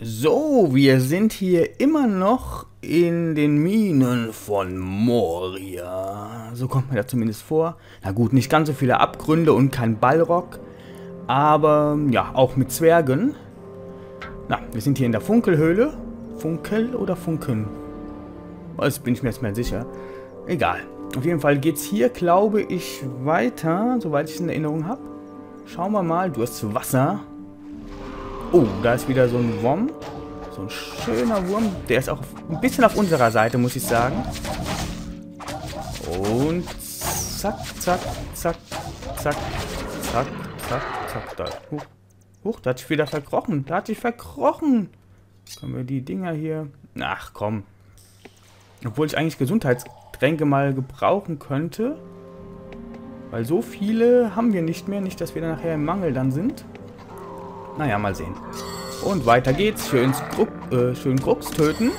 So, wir sind hier immer noch in den Minen von Moria. So kommt mir das zumindest vor. Na gut, nicht ganz so viele Abgründe und kein Ballrock. Aber ja, auch mit Zwergen. Na, wir sind hier in der Funkelhöhle. Funkel oder Funken? Das bin ich mir jetzt mal sicher. Egal. Auf jeden Fall geht es hier, glaube ich, weiter, soweit ich es in Erinnerung habe. Schauen wir mal, du hast Wasser. Oh, da ist wieder so ein Wurm. So ein schöner Wurm. Der ist auch ein bisschen auf unserer Seite, muss ich sagen. Und zack, zack, zack, zack, zack, zack, zack. Da. Huch, Huch da hat sich wieder verkrochen. Da hat sich verkrochen. Können wir die Dinger hier... Ach, komm. Obwohl ich eigentlich Gesundheitstränke mal gebrauchen könnte. Weil so viele haben wir nicht mehr. Nicht, dass wir dann nachher im Mangel dann sind. Naja, mal sehen. Und weiter geht's. Schön, Gruck, äh, schön Krux töten.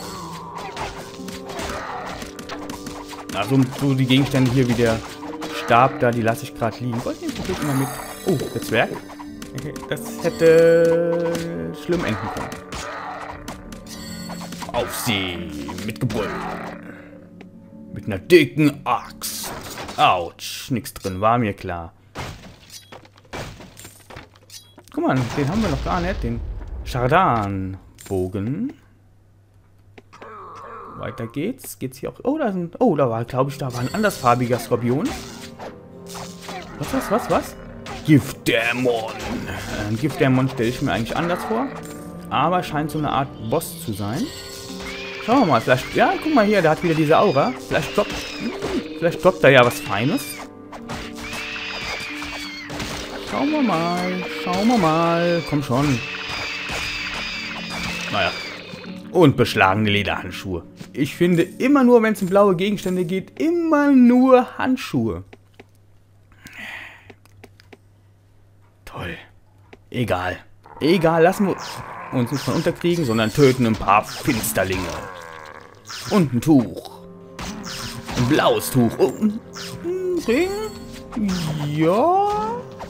Also so die Gegenstände hier wie der Stab da, die lasse ich gerade liegen. Wollte ich den mal mit. Oh, der Zwerg. Das hätte schlimm enden können. Auf sie mit Gebull. Mit einer dicken Axt. Autsch, nichts drin, war mir klar. Guck mal, den haben wir noch gar nicht. Den Chardan-Bogen. Weiter geht's. Geht's hier auch... Oh, da sind... Oh, da war, glaube ich, da war ein andersfarbiger Skorpion. Was, was, was, was? Giftdämon. Ein Giftdämon stelle ich mir eigentlich anders vor. Aber scheint so eine Art Boss zu sein. Schauen wir mal. Vielleicht... Ja, guck mal hier, der hat wieder diese Aura. Vielleicht droppt... Vielleicht droppt da ja was Feines. Schauen wir mal. Schauen wir mal. Komm schon. Naja. Und beschlagene Lederhandschuhe. Ich finde immer nur, wenn es um blaue Gegenstände geht, immer nur Handschuhe. Toll. Egal. Egal, lassen wir uns nicht von unterkriegen, sondern töten ein paar Finsterlinge. Und ein Tuch. Ein blaues Tuch. Oh, ein Ring. Ja,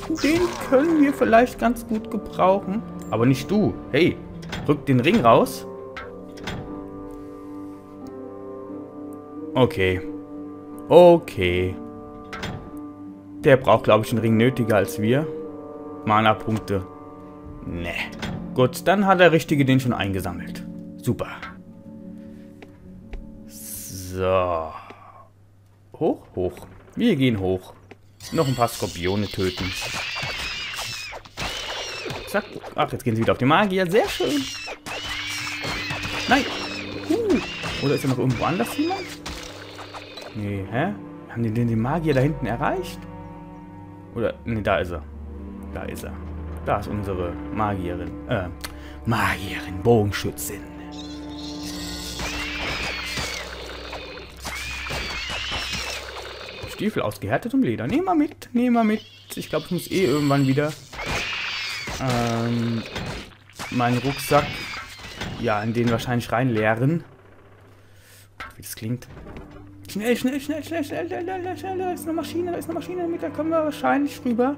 den können wir vielleicht ganz gut gebrauchen. Aber nicht du. Hey, rück den Ring raus. Okay. Okay. Der braucht, glaube ich, den Ring nötiger als wir. Mana-Punkte. Ne. Gut, dann hat der Richtige den schon eingesammelt. Super. So. Hoch, hoch. Wir gehen hoch. Noch ein paar Skorpione töten. Zack. Ach, jetzt gehen sie wieder auf die Magier. Sehr schön. Nein. Uh. Oder ist er noch irgendwo anders jemand? Nee, hä? Haben die den, den Magier da hinten erreicht? Oder, nee, da ist er. Da ist er. Da ist unsere Magierin. Äh, Magierin, Bogenschützin. Stiefel aus gehärtetem Leder. Nehmen wir mit, nehmen wir mit. Ich glaube, ich muss eh irgendwann wieder ähm, meinen Rucksack ja, in den wahrscheinlich reinleeren. Wie das klingt. Schnell, schnell, schnell, schnell, schnell, schnell, schnell, schnell, da ist eine Maschine, da ist eine Maschine, damit da kommen wir wahrscheinlich rüber.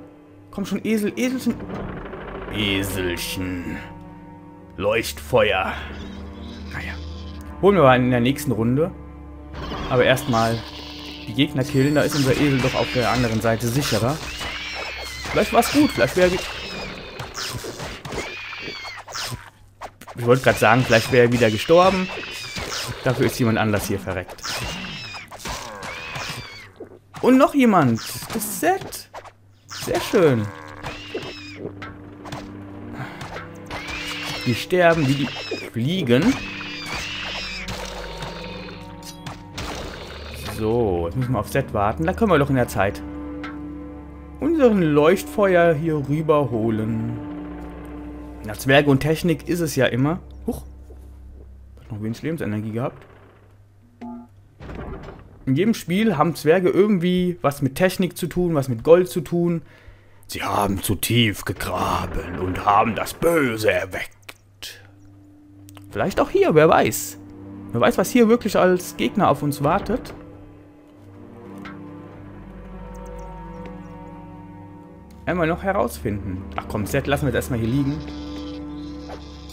Komm schon, Esel, Eselchen. Eselchen. Leuchtfeuer. Naja. Holen wir mal in der nächsten Runde. Aber erstmal die Gegner killen. Da ist unser Esel doch auf der anderen Seite sicherer. Vielleicht war es gut. Vielleicht wäre... Ich wollte gerade sagen, vielleicht wäre er wieder gestorben. Dafür ist jemand anders hier verreckt. Und noch jemand. Das Set. Sehr schön. Die sterben wie die fliegen. So, jetzt müssen wir auf Set warten. Da können wir doch in der Zeit unseren Leuchtfeuer hier rüberholen. Na, Zwerge und Technik ist es ja immer. Huch. Hat noch wenig Lebensenergie gehabt. In jedem Spiel haben Zwerge irgendwie was mit Technik zu tun, was mit Gold zu tun. Sie haben zu tief gegraben und haben das Böse erweckt. Vielleicht auch hier, wer weiß. Wer weiß, was hier wirklich als Gegner auf uns wartet. Einmal noch herausfinden. Ach komm, Set lassen wir das erstmal hier liegen.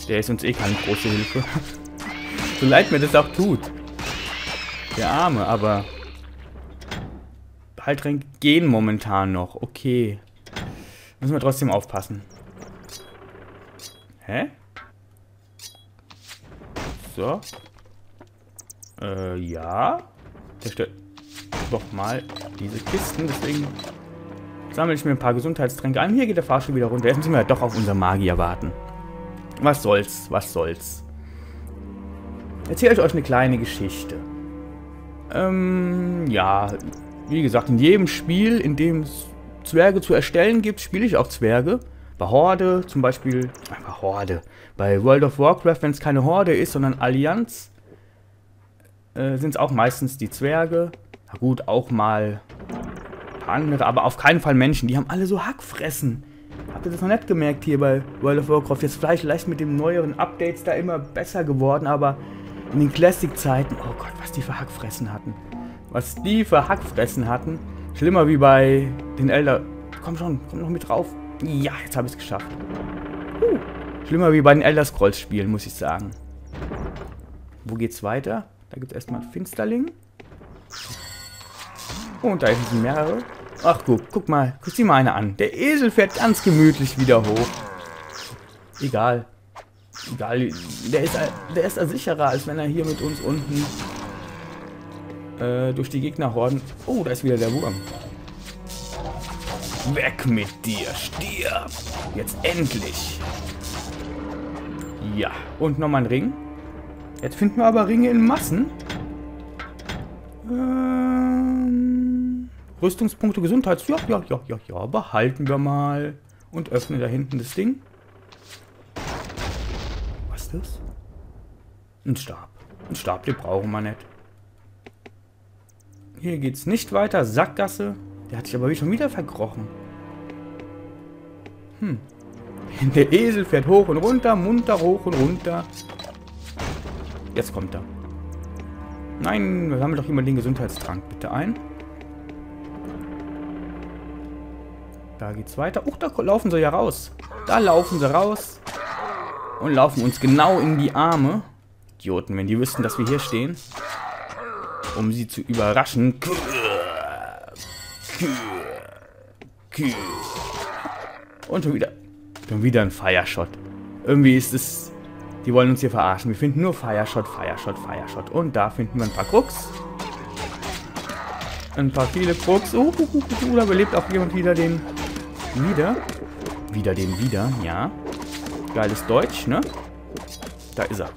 Der ist uns eh keine große Hilfe. so leid mir das auch tut. Der Arme, aber... Heiltränke gehen momentan noch. Okay. Müssen wir trotzdem aufpassen. Hä? So. Äh, ja. Zerstört doch mal diese Kisten. Deswegen sammle ich mir ein paar Gesundheitstränke an. Hier geht der Fahrstuhl wieder runter. Jetzt müssen wir ja doch auf unser Magier warten. Was soll's, was soll's. Erzähle ich euch eine kleine Geschichte. Ähm, ja, wie gesagt, in jedem Spiel, in dem es Zwerge zu erstellen gibt, spiele ich auch Zwerge. Bei Horde zum Beispiel, einfach Horde. Bei World of Warcraft, wenn es keine Horde ist, sondern Allianz, äh, sind es auch meistens die Zwerge. Na gut, auch mal andere, aber auf keinen Fall Menschen. Die haben alle so Hackfressen. Habt ihr das noch nicht gemerkt hier bei World of Warcraft? Jetzt vielleicht, vielleicht mit den neueren Updates da immer besser geworden, aber in den Classic-Zeiten, oh Gott, was die für Hackfressen hatten. Was die für Hackfressen hatten. Schlimmer wie bei den Elder... Komm schon, komm noch mit drauf. Ja, jetzt habe ich es geschafft. Uh. Schlimmer wie bei den Elder Scrolls Spielen, muss ich sagen. Wo geht's weiter? Da gibt es erstmal Finsterling. Und da sind mehrere. Ach guck, guck mal, guck dir mal eine an. Der Esel fährt ganz gemütlich wieder hoch. Egal. Egal, der ist, der ist sicherer, als wenn er hier mit uns unten äh, durch die Gegnerhorden... Oh, da ist wieder der Wurm. Weg mit dir, stirb! Jetzt endlich! Ja, und nochmal ein Ring. Jetzt finden wir aber Ringe in Massen. Ähm, Rüstungspunkte, Gesundheits... Ja, ja, ja, ja, ja. Behalten wir mal. Und öffnen da hinten das Ding. Was ist das? Ein Stab. Ein Stab, den brauchen wir nicht. Hier geht's nicht weiter. Sackgasse. Der hat sich aber schon wieder verkrochen. Hm. Der Esel fährt hoch und runter, munter hoch und runter. Jetzt kommt er. Nein, wir haben doch jemand den Gesundheitstrank bitte ein. Da geht's weiter. Uch, da laufen sie ja raus. Da laufen sie raus. Und laufen uns genau in die Arme. Idioten, wenn die wüssten, dass wir hier stehen. Um sie zu überraschen. Und schon wieder. Schon wieder ein Fireshot. Irgendwie ist es die wollen uns hier verarschen. Wir finden nur Fireshot, Fireshot, Fireshot. Und da finden wir ein paar Krux. Ein paar viele Krux. Uh, uh, uh, uh, da belebt auch jemand wieder den... Wieder. Wieder den wieder, ja. Geiles Deutsch, ne? Da ist er.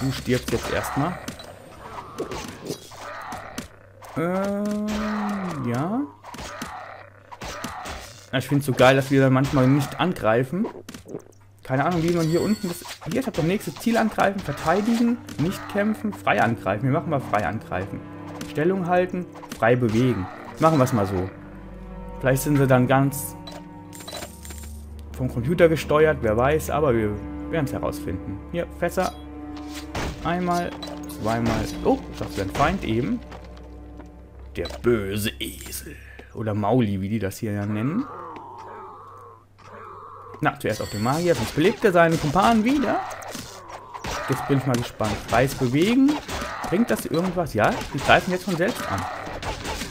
Du stirbst jetzt erstmal. Äh, ja. Ich finde es so geil, dass wir manchmal nicht angreifen. Keine Ahnung, wie man hier unten das... Hier, ich habe doch nächstes Ziel angreifen, verteidigen, nicht kämpfen, frei angreifen. Wir machen mal frei angreifen. Stellung halten, frei bewegen. Machen wir es mal so. Vielleicht sind sie dann ganz vom Computer gesteuert, wer weiß, aber wir werden es herausfinden. Hier, Fässer. Einmal, zweimal. Oh, ich dachte, ein Feind eben. Der böse Esel. Oder Mauli, wie die das hier ja nennen. Na, zuerst auf den Magier, sonst belebt er seinen Kumpan wieder. Jetzt bin ich mal gespannt. Freies Bewegen. Bringt das irgendwas? Ja, die greifen jetzt von selbst an.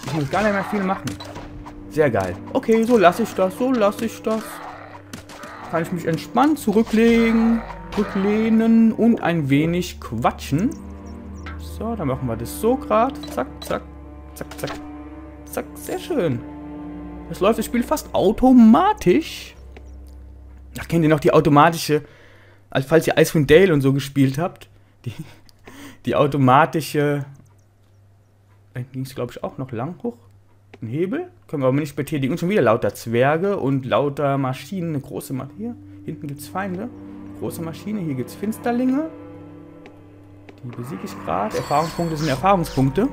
Ich muss gar nicht mehr viel machen. Sehr geil. Okay, so lasse ich das, so lasse ich das. Kann ich mich entspannt zurücklegen, rücklehnen und ein wenig quatschen. So, dann machen wir das so gerade. Zack, zack, zack, zack, zack. Sehr schön. Das läuft das Spiel fast automatisch. Ach, kennt ihr noch die automatische, als falls ihr Icewind Dale und so gespielt habt, die, die automatische, dann ging es glaube ich auch noch lang hoch, ein Hebel, können wir aber nicht betätigen. Und schon wieder lauter Zwerge und lauter Maschinen, eine große Maschine, hier, hinten gibt es Feinde, große Maschine, hier gibt es Finsterlinge, die besiege ich gerade, Erfahrungspunkte sind Erfahrungspunkte.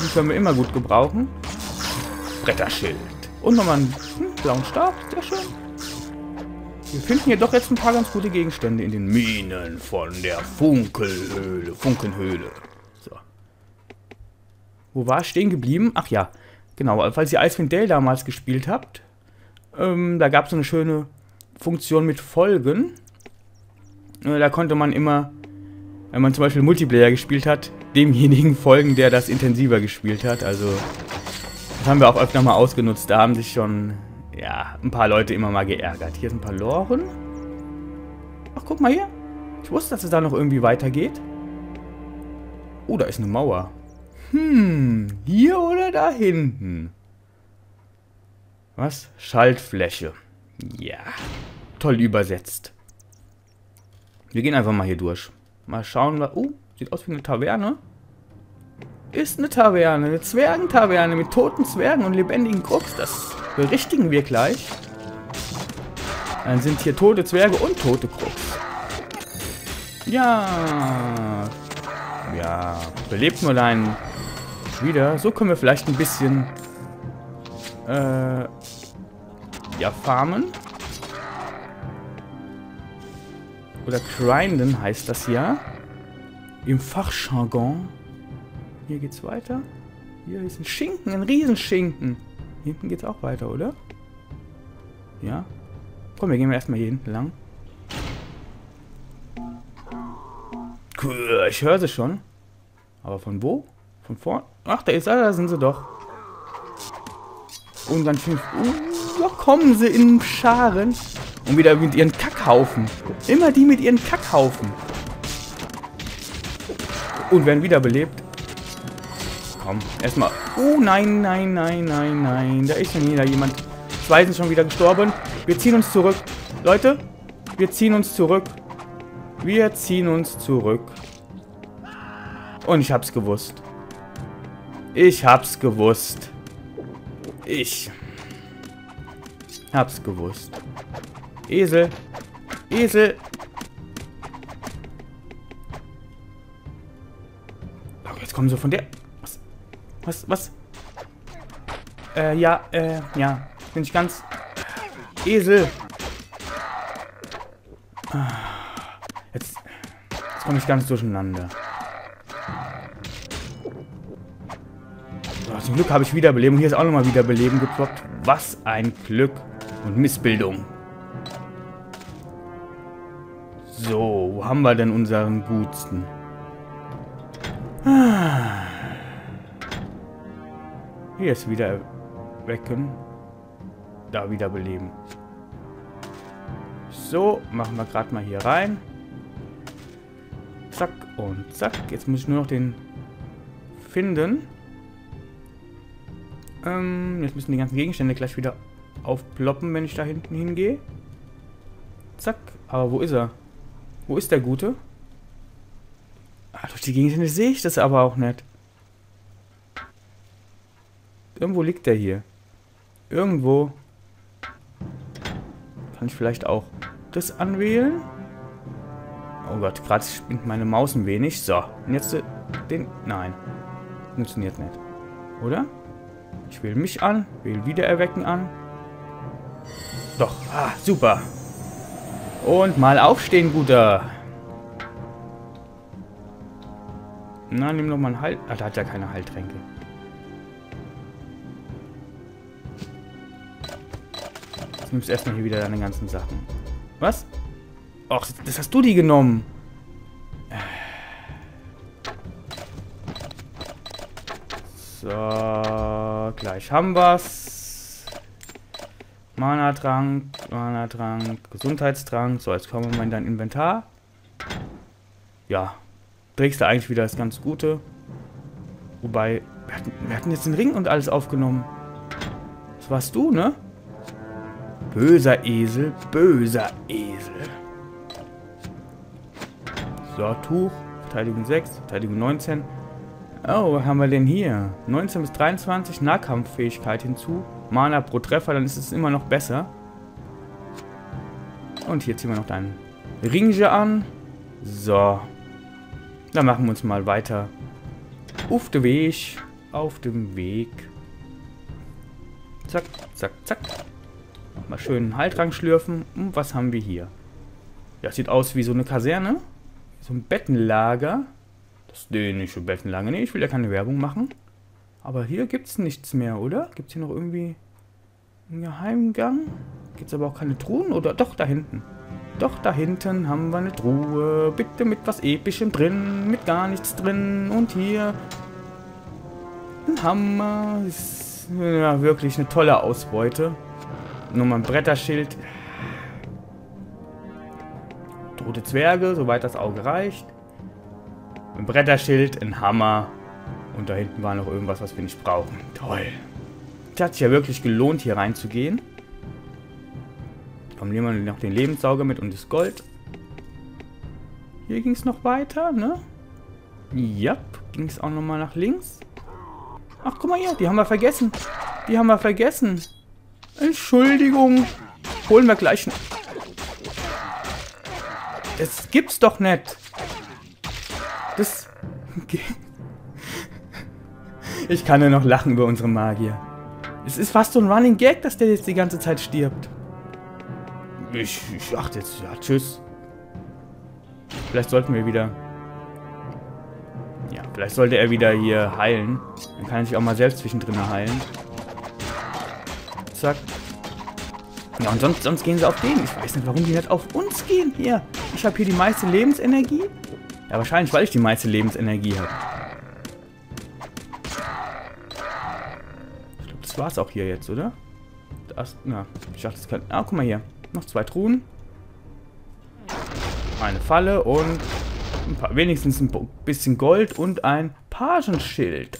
Die können wir immer gut gebrauchen. Bretterschild. Und nochmal einen hm, blauen Stab. Sehr schön. Wir finden hier doch jetzt ein paar ganz gute Gegenstände in den Minen von der Funkelhöhle. Funkenhöhle. Wo war es stehen geblieben? Ach ja, genau. Falls ihr Icewind Dale damals gespielt habt, ähm, da gab es so eine schöne Funktion mit Folgen. Äh, da konnte man immer, wenn man zum Beispiel Multiplayer gespielt hat, demjenigen folgen, der das intensiver gespielt hat. Also, das haben wir auch öfter mal ausgenutzt. Da haben sich schon, ja, ein paar Leute immer mal geärgert. Hier sind ein paar Loren. Ach, guck mal hier. Ich wusste, dass es da noch irgendwie weitergeht. Oh, da ist eine Mauer. Hm, hier oder da hinten? Was? Schaltfläche. Ja, toll übersetzt. Wir gehen einfach mal hier durch. Mal schauen, was... Oh, sieht aus wie eine Taverne. Ist eine Taverne, eine Zwergentaverne mit toten Zwergen und lebendigen Krux. Das berichtigen wir gleich. Dann sind hier tote Zwerge und tote Krux. Ja. Ja, belebt nur deinen wieder. So können wir vielleicht ein bisschen äh, ja, farmen. Oder grinden heißt das ja. Im Fachjargon. Hier geht's weiter. Hier ist ein Schinken, ein Riesenschinken. Hinten geht's auch weiter, oder? Ja. Komm, wir gehen erstmal hier hinten lang. Cool, ich höre sie schon. Aber von wo? Von vorn? Ach, da ist er, da sind sie doch. Und dann fünf. Uh, da kommen sie in Scharen. Und wieder mit ihren Kackhaufen. Immer die mit ihren Kackhaufen. Und werden wiederbelebt. Komm, erstmal. Oh, nein, nein, nein, nein, nein. Da ist schon wieder jemand. Zwei sind schon wieder gestorben. Wir ziehen uns zurück. Leute, wir ziehen uns zurück. Wir ziehen uns zurück. Und ich hab's gewusst. Ich hab's gewusst. Ich hab's gewusst. Esel. Esel. Oh, jetzt kommen sie von der... Was? Was? Was? Äh, ja, äh, ja. Bin ich ganz... Esel. Jetzt, jetzt komme ich ganz durcheinander. Zum Glück habe ich Wiederbelebung. Hier ist auch nochmal Wiederbeleben geploppt. Was ein Glück und Missbildung. So, wo haben wir denn unseren Gutsten? Ah. Hier ist wieder wecken. Da wiederbeleben. So, machen wir gerade mal hier rein. Zack und zack. Jetzt muss ich nur noch den finden. Ähm, jetzt müssen die ganzen Gegenstände gleich wieder aufploppen, wenn ich da hinten hingehe. Zack. Aber wo ist er? Wo ist der Gute? Ah, durch die Gegenstände sehe ich das aber auch nicht. Irgendwo liegt der hier. Irgendwo. Kann ich vielleicht auch das anwählen? Oh Gott, gerade spinnt meine Maus ein wenig. So, und jetzt den... Nein. Funktioniert nicht. Oder? Ich wähle mich an, wähle Wiedererwecken an. Doch, ah, super. Und mal aufstehen, Guter. Na, nimm doch mal einen Halt. Ah, da hat ja keine Heiltränke. Jetzt nimmst du erstmal hier wieder deine ganzen Sachen. Was? Ach, das hast du die genommen. So, gleich haben wir's. Mana-Trank, Mana-Trank, Gesundheitstrank. So, jetzt kommen wir mal in dein Inventar. Ja, trägst du eigentlich wieder das ganz Gute. Wobei, wir hatten, wir hatten jetzt den Ring und alles aufgenommen. Das warst du, ne? Böser Esel, böser Esel. So, Tuch, Verteidigung 6, Verteidigung 19. Oh, was haben wir denn hier? 19 bis 23 Nahkampffähigkeit hinzu. Mana pro Treffer, dann ist es immer noch besser. Und hier ziehen wir noch deinen Ringe an. So. Dann machen wir uns mal weiter. Auf dem Weg. Auf dem Weg. Zack, zack, zack. Mal schön einen Haltrang schlürfen. Und was haben wir hier? Ja, sieht aus wie so eine Kaserne. So ein Bettenlager. Das dänische Bettenlange. Nee, ich will ja keine Werbung machen. Aber hier gibt es nichts mehr, oder? Gibt es hier noch irgendwie... Ein Geheimgang. Gibt es aber auch keine Truhen? Oder doch, da hinten. Doch, da hinten haben wir eine Truhe. Bitte mit was Epischem drin. Mit gar nichts drin. Und hier ein Hammer. Ist ja wirklich eine tolle Ausbeute. Nur mal ein Bretterschild. Tote Zwerge, soweit das Auge reicht. Ein Bretterschild, ein Hammer. Und da hinten war noch irgendwas, was wir nicht brauchen. Toll. Es hat sich ja wirklich gelohnt, hier reinzugehen. Komm, nehmen wir noch den Lebenssauger mit und das Gold. Hier ging es noch weiter, ne? Ja, ging es auch nochmal nach links. Ach, guck mal hier, die haben wir vergessen. Die haben wir vergessen. Entschuldigung. Holen wir gleich... Das gibt's doch nicht. Das... Ich kann ja noch lachen über unsere Magier. Es ist fast so ein Running Gag, dass der jetzt die ganze Zeit stirbt. Ich, ich achte jetzt, ja, tschüss. Vielleicht sollten wir wieder... Ja, vielleicht sollte er wieder hier heilen. Dann kann er sich auch mal selbst zwischendrin heilen. Zack. Ja, und sonst, sonst gehen sie auf den. Ich weiß nicht, warum die nicht auf uns gehen. Hier, ich habe hier die meiste Lebensenergie. Ja, wahrscheinlich, weil ich die meiste Lebensenergie habe. Ich glaube, das war es auch hier jetzt, oder? Das, na, ich dachte, das kann... Ah, guck mal hier. Noch zwei Truhen. Eine Falle und ein paar, wenigstens ein bisschen Gold und ein Pagenschild.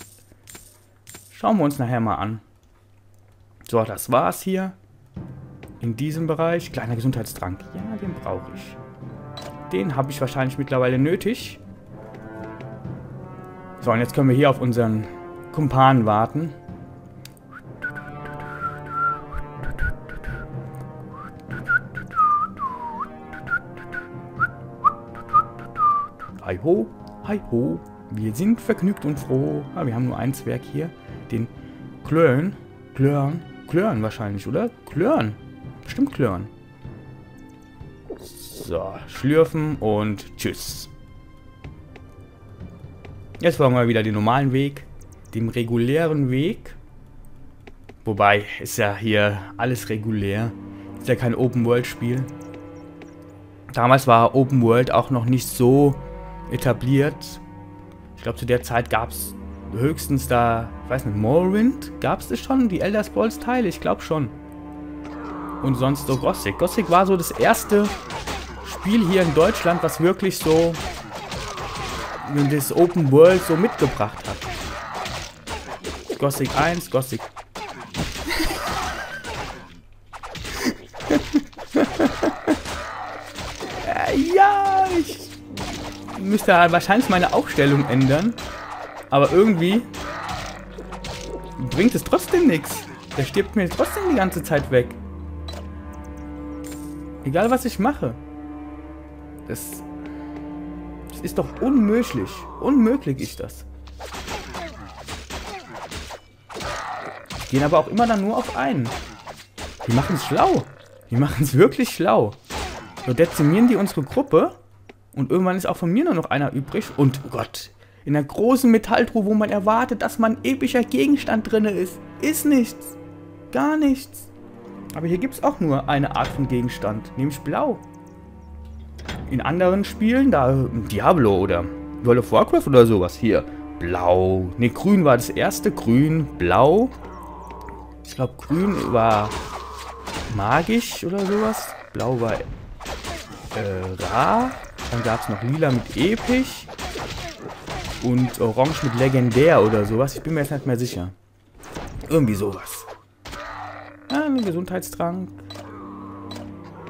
Schauen wir uns nachher mal an. So, das war's hier. In diesem Bereich. Kleiner Gesundheitstrank. Ja, den brauche ich. Den habe ich wahrscheinlich mittlerweile nötig. So, und jetzt können wir hier auf unseren Kumpan warten. Hi ho, hi ho. Wir sind vergnügt und froh. Ah, wir haben nur ein Zwerg hier. Den Klörn. Klörn. Klörn wahrscheinlich, oder? Klörn. Bestimmt Klörn. So, schlürfen und tschüss. Jetzt wollen wir wieder den normalen Weg. Den regulären Weg. Wobei, ist ja hier alles regulär. Ist ja kein Open-World-Spiel. Damals war Open World auch noch nicht so etabliert. Ich glaube, zu der Zeit gab es höchstens da, ich weiß nicht, Morrowind? Gab es das schon? Die Elder Scrolls Teile? Ich glaube schon. Und sonst so Gothic. Gothic war so das erste Spiel hier in Deutschland, was wirklich so das Open World so mitgebracht hat. Gothic 1, Gothic. ja, ich müsste wahrscheinlich meine Aufstellung ändern. Aber irgendwie bringt es trotzdem nichts. Der stirbt mir trotzdem die ganze Zeit weg. Egal was ich mache. Das, das ist doch unmöglich. Unmöglich ist das. Gehen aber auch immer dann nur auf einen. Die machen es schlau. Die machen es wirklich schlau. So dezimieren die unsere Gruppe. Und irgendwann ist auch von mir nur noch einer übrig. Und, oh Gott, in der großen Metalltruhe, wo man erwartet, dass man epischer Gegenstand drin ist, ist nichts. Gar nichts. Aber hier gibt es auch nur eine Art von Gegenstand, nämlich blau. In anderen Spielen, da Diablo oder World of Warcraft oder sowas, hier blau. Ne, grün war das erste, grün, blau. Ich glaube, grün war magisch oder sowas. Blau war äh, rar. Dann gab es noch lila mit episch. Und orange mit legendär oder sowas. Ich bin mir jetzt nicht mehr sicher. Irgendwie sowas. Ja, ein Gesundheitstrank.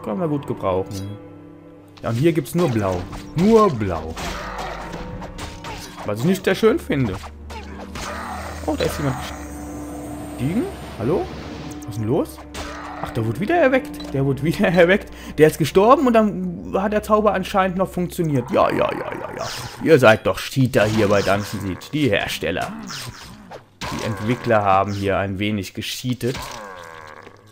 Können wir gut gebrauchen. Ja, und hier gibt es nur blau. Nur blau. Was ich nicht sehr schön finde. Oh, da ist jemand gestiegen. Hallo? Was ist denn los? Ach, der wurde wieder erweckt. Der wurde wieder erweckt. Der ist gestorben und dann hat der Zauber anscheinend noch funktioniert. Ja, ja, ja, ja, ja. Ihr seid doch Cheater hier bei Dungeon Siege. Die Hersteller. Die Entwickler haben hier ein wenig gescheatet.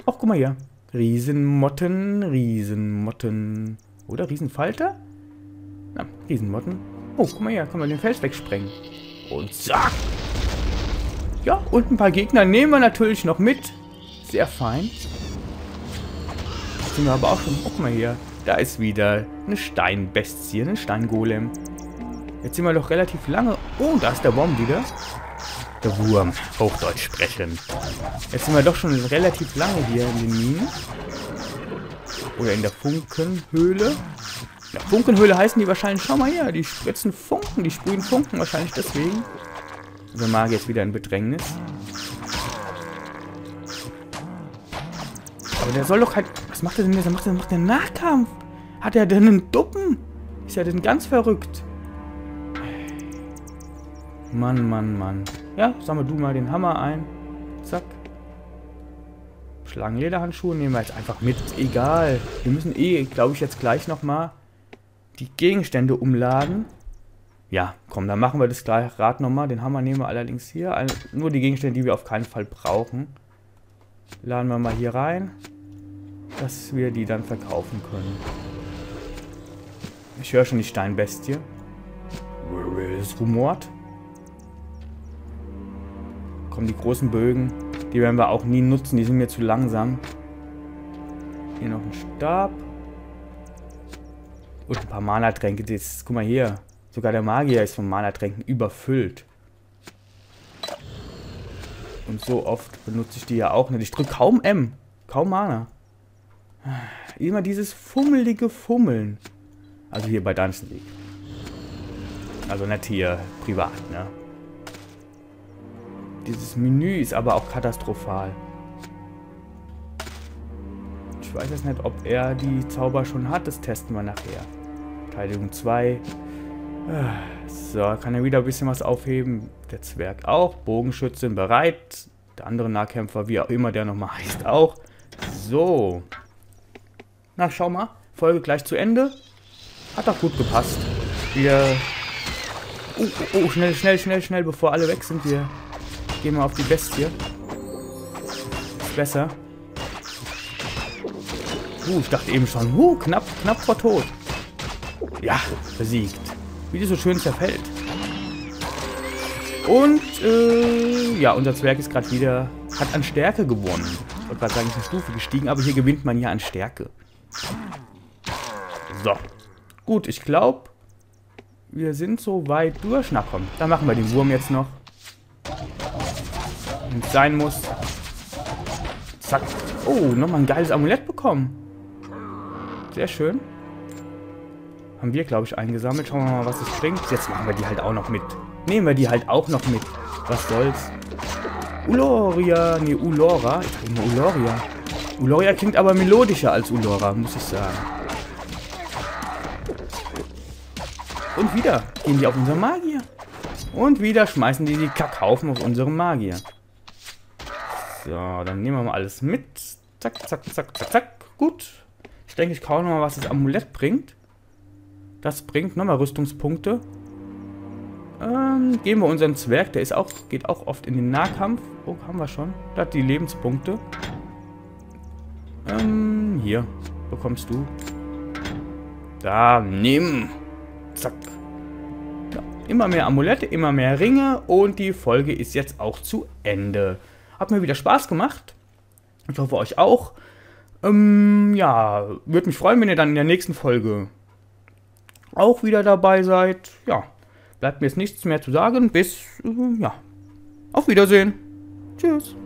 Ach, guck mal hier. Riesenmotten, Riesenmotten. Oder Riesenfalter? Na, Riesenmotten. Oh, guck mal hier. Kann man den Fels wegsprengen. Und zack. Ja, und ein paar Gegner nehmen wir natürlich noch mit. Sehr fein. Sind wir aber auch schon... Guck mal hier. Da ist wieder eine Steinbestie, ein Steingolem. Jetzt sind wir doch relativ lange... Oh, da ist der Baum wieder. Der Wurm, Hochdeutsch sprechen. Jetzt sind wir doch schon relativ lange hier in den Minen. Oder in der Funkenhöhle. Ja, Funkenhöhle heißen die wahrscheinlich... Schau mal her, die spritzen Funken, die sprühen Funken wahrscheinlich deswegen. Unser Magier ist wieder in Bedrängnis. Aber der soll doch halt... Was macht er denn jetzt? Macht er macht der Nahkampf? Hat er denn einen Duppen? Ist er denn ganz verrückt? Mann, Mann, Mann. Ja, sammel du mal den Hammer ein. Zack. Schlangenlederhandschuhe nehmen wir jetzt einfach mit. Egal. Wir müssen eh, glaube ich, jetzt gleich nochmal die Gegenstände umladen. Ja, komm, dann machen wir das gleich Rad nochmal. Den Hammer nehmen wir allerdings hier. Nur die Gegenstände, die wir auf keinen Fall brauchen. Laden wir mal hier rein dass wir die dann verkaufen können. Ich höre schon die Steinbestie. Es rumort. Kommen die großen Bögen. Die werden wir auch nie nutzen. Die sind mir zu langsam. Hier noch ein Stab. Und ein paar Mana-Tränke. Guck mal hier. Sogar der Magier ist von Mana-Tränken überfüllt. Und so oft benutze ich die ja auch nicht. Ich drücke kaum M. Kaum Mana. Immer dieses fummelige Fummeln. Also hier bei Dungeon League. Also nicht hier privat, ne? Dieses Menü ist aber auch katastrophal. Ich weiß jetzt nicht, ob er die Zauber schon hat. Das testen wir nachher. Verteidigung 2. So, kann er wieder ein bisschen was aufheben. Der Zwerg auch. Bogenschützin bereit. Der andere Nahkämpfer, wie auch immer der nochmal heißt, auch. So. Na, schau mal. Folge gleich zu Ende. Hat doch gut gepasst. Wir... Oh, oh, oh, schnell, schnell, schnell, schnell, bevor alle weg sind. Wir gehen mal auf die Bestie. Ist besser. Uh, ich dachte eben schon, uh, knapp, knapp vor Tod. Ja, besiegt. Wie die so schön zerfällt. Und, äh, ja, unser Zwerg ist gerade wieder, hat an Stärke gewonnen. Ich wollte gerade sagen, ist eine Stufe gestiegen, aber hier gewinnt man ja an Stärke. So. Gut, ich glaube, wir sind so weit durch. Na komm, dann machen wir den Wurm jetzt noch. Es sein muss. Zack. Oh, nochmal ein geiles Amulett bekommen. Sehr schön. Haben wir, glaube ich, eingesammelt. Schauen wir mal, was es bringt. Jetzt machen wir die halt auch noch mit. Nehmen wir die halt auch noch mit. Was soll's. Uloria. Nee, Ulora. Ich denke Uloria. Uloria klingt aber melodischer als Ulora, muss ich sagen. Und wieder gehen die auf unseren Magier. Und wieder schmeißen die die Kackhaufen auf unseren Magier. So, dann nehmen wir mal alles mit. Zack, zack, zack, zack, zack. Gut. Ich denke, ich kaufe nochmal, was das Amulett bringt. Das bringt nochmal Rüstungspunkte. Ähm, geben wir unseren Zwerg, der ist auch, geht auch oft in den Nahkampf. Oh, haben wir schon. Da hat die Lebenspunkte. Ähm, hier bekommst du. Da, nimm. Zack. Ja, immer mehr Amulette, immer mehr Ringe und die Folge ist jetzt auch zu Ende. Hat mir wieder Spaß gemacht. Ich hoffe euch auch. Ähm, ja, würde mich freuen, wenn ihr dann in der nächsten Folge auch wieder dabei seid. Ja, bleibt mir jetzt nichts mehr zu sagen. Bis, äh, ja, auf Wiedersehen. Tschüss.